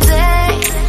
day.